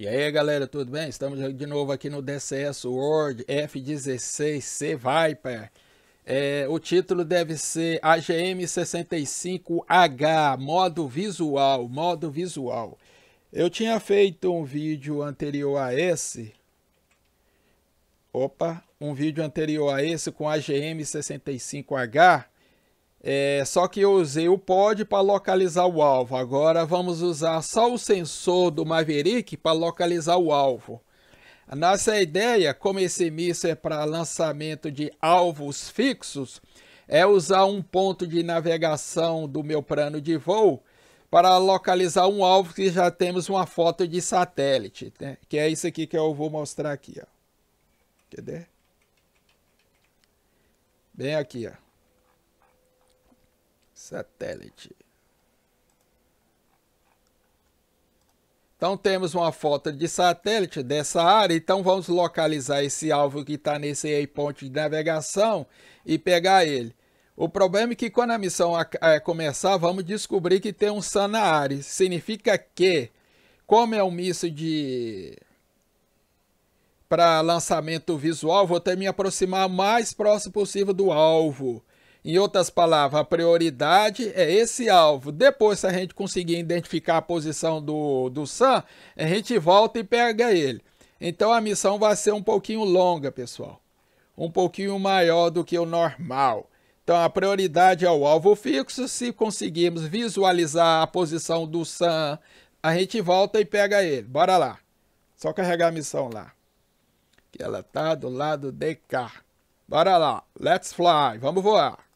E aí galera, tudo bem? Estamos de novo aqui no DCS World F16C Viper. É, o título deve ser AGM65H, modo visual, modo visual. Eu tinha feito um vídeo anterior a esse. Opa, um vídeo anterior a esse com AGM65H é, só que eu usei o pod para localizar o alvo. Agora vamos usar só o sensor do Maverick para localizar o alvo. A nossa ideia, como esse míssil é para lançamento de alvos fixos, é usar um ponto de navegação do meu plano de voo para localizar um alvo que já temos uma foto de satélite, né? que é isso aqui que eu vou mostrar aqui. Ó. Cadê? Bem aqui, ó satélite. Então temos uma foto de satélite dessa área, então vamos localizar esse alvo que está nesse ponto de navegação e pegar ele. O problema é que quando a missão é, começar, vamos descobrir que tem um SAN na área. Significa que, como é um míssil de para lançamento visual, vou ter que me aproximar o mais próximo possível do alvo. Em outras palavras, a prioridade é esse alvo. Depois, se a gente conseguir identificar a posição do, do SAM, a gente volta e pega ele. Então a missão vai ser um pouquinho longa, pessoal. Um pouquinho maior do que o normal. Então a prioridade é o alvo fixo. Se conseguirmos visualizar a posição do SAM, a gente volta e pega ele. Bora lá. Só carregar a missão lá. Que ela tá do lado de cá. Bora lá. Let's fly. Vamos voar.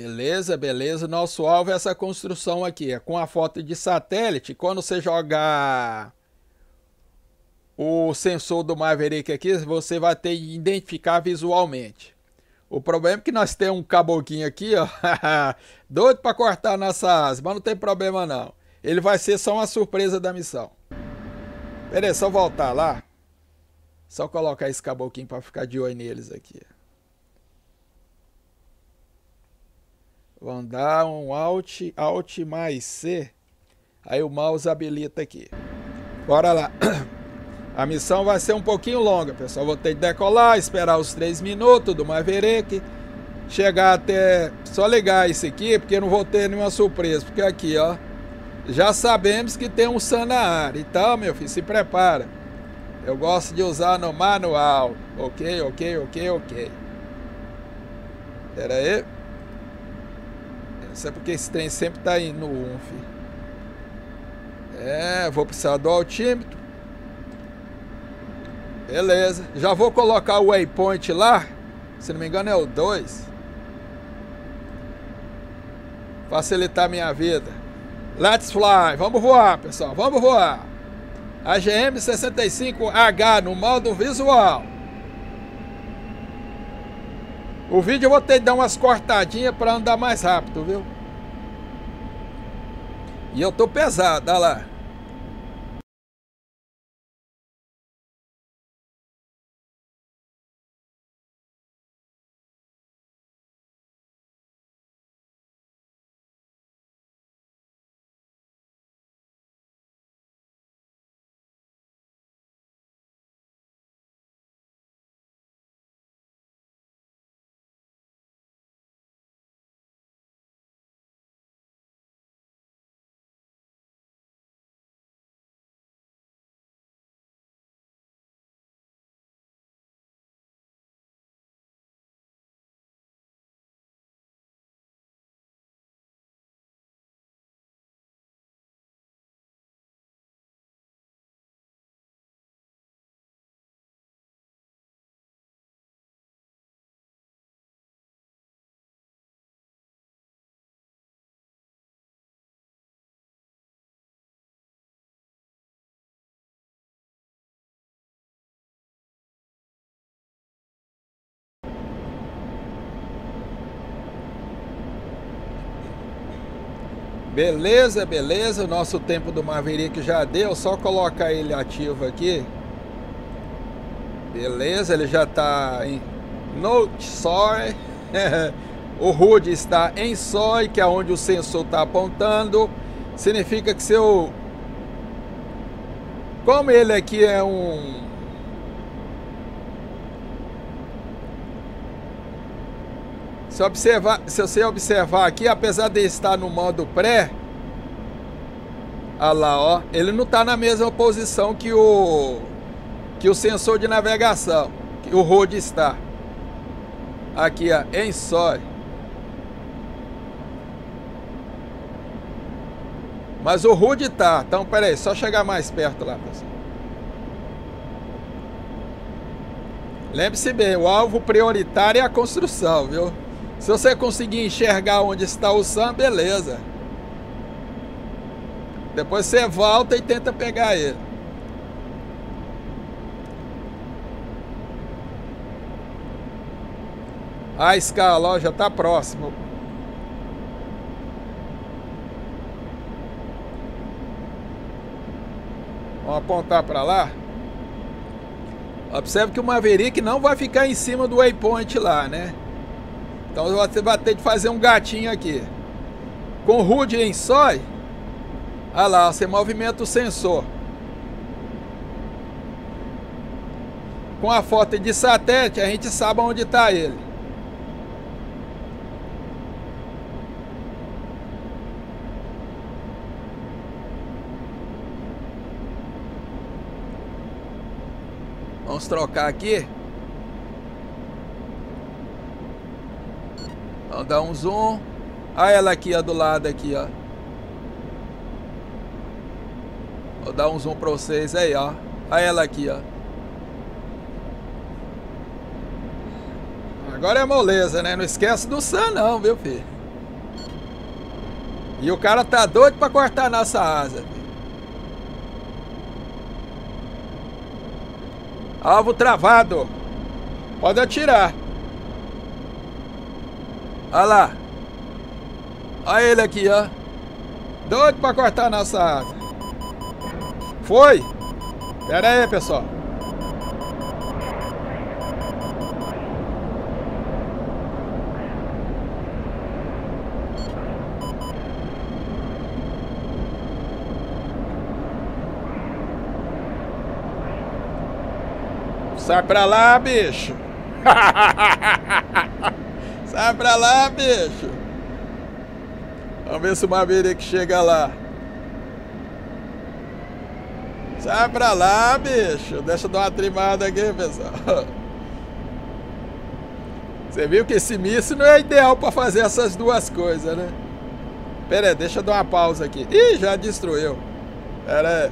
Beleza, beleza. Nosso alvo é essa construção aqui. É com a foto de satélite. Quando você jogar o sensor do Maverick aqui, você vai ter que identificar visualmente. O problema é que nós temos um caboquinho aqui, ó. Doido para cortar nossa asa, mas não tem problema não. Ele vai ser só uma surpresa da missão. Aí, só voltar lá. Só colocar esse caboquinho para ficar de olho neles aqui. Vão dar um Alt, Alt mais C. Aí o mouse habilita aqui. Bora lá. A missão vai ser um pouquinho longa, pessoal. Vou ter que decolar, esperar os 3 minutos do Maverick. Chegar até... Só ligar isso aqui, porque não vou ter nenhuma surpresa. Porque aqui, ó. Já sabemos que tem um SAN na área. Então, meu filho, se prepara. Eu gosto de usar no manual. Ok, ok, ok, ok. Pera aí. Isso é porque esse trem sempre tá indo no 1, filho. É, vou precisar do altímetro. Beleza. Já vou colocar o waypoint lá. Se não me engano é o 2. Facilitar minha vida. Let's fly. Vamos voar, pessoal. Vamos voar. AGM 65H no modo visual. O vídeo eu vou ter que dar umas cortadinhas para andar mais rápido, viu? E eu tô pesado, olha lá. Beleza, beleza. O nosso tempo do Maverick já deu. Só colocar ele ativo aqui. Beleza, ele já está em Note Soy. o HUD está em SOI, que é onde o sensor está apontando. Significa que seu... Como ele aqui é um... Se, observar, se você observar aqui, apesar de estar no modo pré, olha lá, ó, ele não está na mesma posição que o que o sensor de navegação, que o road está. Aqui, ó, em SOI. Mas o HUD tá. Então, peraí, só chegar mais perto lá, pessoal. Lembre-se bem, o alvo prioritário é a construção, viu? Se você conseguir enxergar onde está o SAM, beleza. Depois você volta e tenta pegar ele. A escala, ó, já está próximo. Vamos apontar para lá. Observe que o Maverick não vai ficar em cima do waypoint lá, né? Então você vai ter de fazer um gatinho aqui. Com HUD em SOI, olha lá, você movimenta o sensor. Com a foto de satélite, a gente sabe onde está ele. Vamos trocar aqui. Vamos dar um zoom. Olha ela aqui, ó, do lado aqui, ó. Vou dar um zoom pra vocês aí, ó. Olha ela aqui, ó. Agora é moleza, né? Não esquece do Sam não, viu, filho? E o cara tá doido pra cortar nossa asa. Alvo travado. Pode atirar. Olha lá. Olha ele aqui, ó. Doido pra cortar nossa asa. Foi. Pera aí, pessoal. Sai pra lá, bicho. Sai pra lá, bicho. Vamos ver se o Maverick chega lá. Sai pra lá, bicho. Deixa eu dar uma trimada aqui, pessoal. Você viu que esse míssil não é ideal para fazer essas duas coisas, né? Pera aí, deixa eu dar uma pausa aqui. Ih, já destruiu. Pera aí.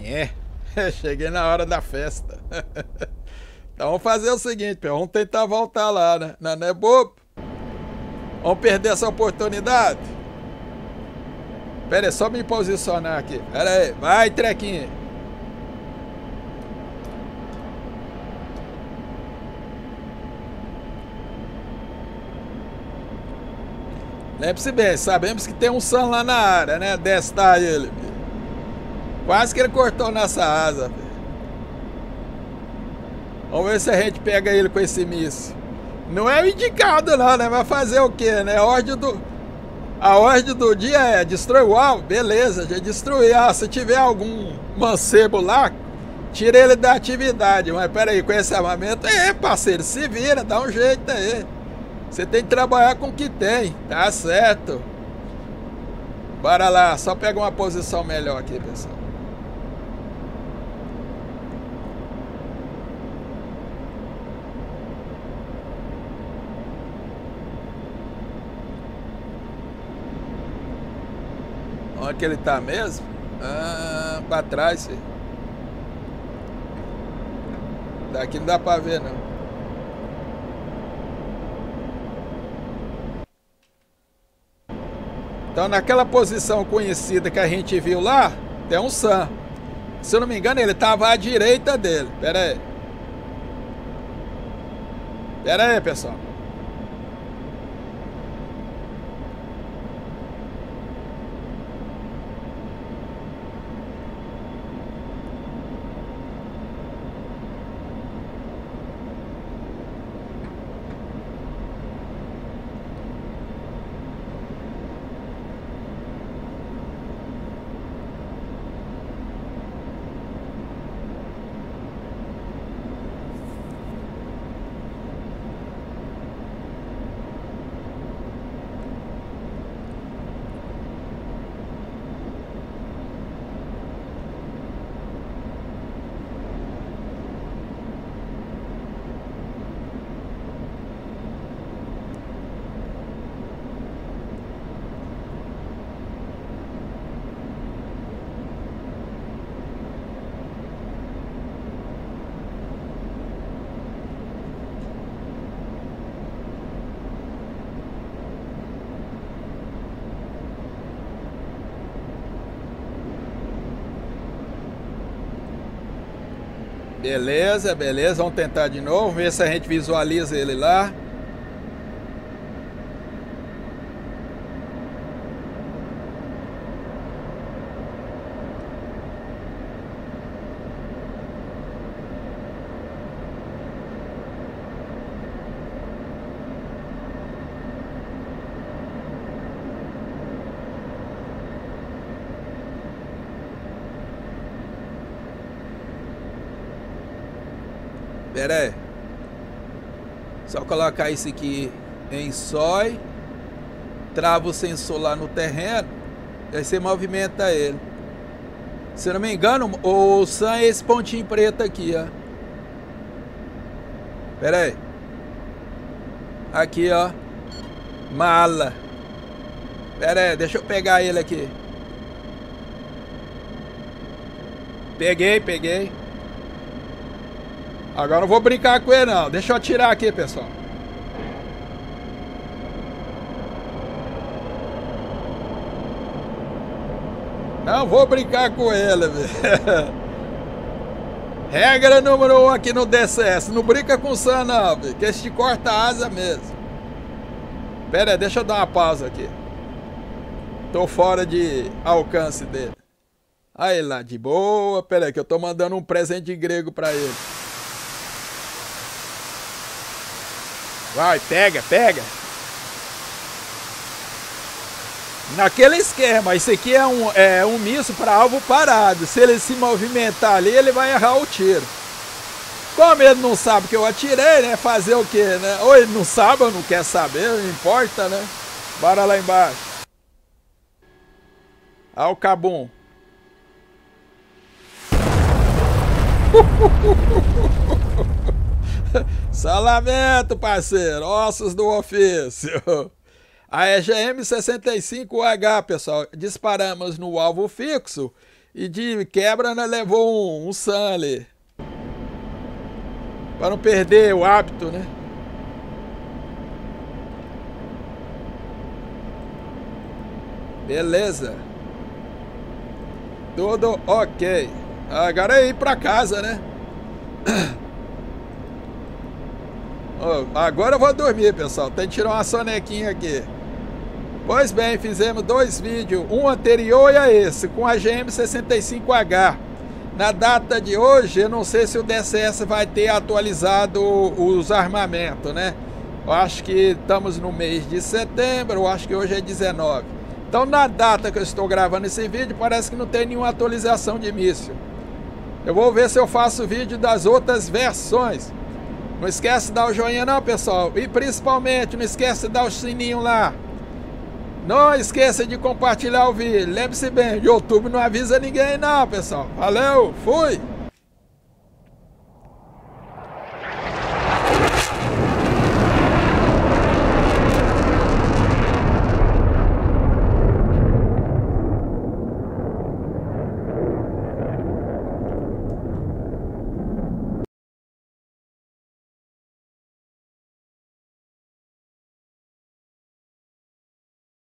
Yeah. Cheguei na hora da festa. então vamos fazer o seguinte, vamos tentar voltar lá, né? Não, não é bobo? Vamos perder essa oportunidade? Pera aí, só me posicionar aqui. Pera aí, vai, trequinho. Lembre-se bem, sabemos que tem um Sam lá na área, né? Destar ele. Quase que ele cortou nossa asa. Vamos ver se a gente pega ele com esse míssil. Não é indicado não, né? Vai fazer o quê, né? A ordem do, a ordem do dia é destruir o alvo. Beleza, já destruir. Ah, se tiver algum mancebo lá, tira ele da atividade. Mas peraí, com esse armamento, é parceiro, se vira, dá um jeito aí. Você tem que trabalhar com o que tem, tá certo. Bora lá, só pega uma posição melhor aqui, pessoal. Onde que ele tá mesmo? Ah, pra trás. Daqui não dá pra ver, não. Então, naquela posição conhecida que a gente viu lá, tem um Sam. Se eu não me engano, ele tava à direita dele. Pera aí. Pera aí, pessoal. Beleza, beleza. Vamos tentar de novo, ver se a gente visualiza ele lá. Aí. Só colocar isso aqui em SOI. Trava o sensor lá no terreno. Aí você movimenta ele. Se eu não me engano, o SAN é esse pontinho preto aqui, ó. Pera aí. Aqui, ó. Mala. Pera aí, deixa eu pegar ele aqui. Peguei, peguei. Agora não vou brincar com ele não. Deixa eu atirar aqui, pessoal. Não vou brincar com ele. Regra número 1 um aqui no DCS. Não brinca com o Sam não, velho. Que esse te corta a asa mesmo. Pera aí, deixa eu dar uma pausa aqui. Tô fora de alcance dele. Aí lá, de boa. Pera aí, que eu tô mandando um presente grego pra ele. Vai, pega, pega. Naquele esquema, isso aqui é um, é um míssil para alvo parado. Se ele se movimentar ali, ele vai errar o tiro. Como ele não sabe que eu atirei, né? Fazer o quê, né? Ou ele não sabe ou não quer saber, não importa, né? Bora lá embaixo. O cabum. Salamento, parceiro. Ossos do ofício. A EGM 65H, pessoal. Disparamos no alvo fixo. E de quebra, né, levou um, um ali. Para não perder o hábito, né? Beleza. Tudo ok. Agora é ir para casa, né? Agora eu vou dormir, pessoal. Tem que tirar uma sonequinha aqui. Pois bem, fizemos dois vídeos, um anterior e a esse, com a GM65H. Na data de hoje, eu não sei se o DCS vai ter atualizado os armamentos, né? Eu acho que estamos no mês de setembro, eu acho que hoje é 19. Então, na data que eu estou gravando esse vídeo, parece que não tem nenhuma atualização de míssil. Eu vou ver se eu faço vídeo das outras versões. Não esquece de dar o joinha não, pessoal. E principalmente, não esquece de dar o sininho lá. Não esqueça de compartilhar o vídeo. Lembre-se bem, YouTube não avisa ninguém não, pessoal. Valeu, fui!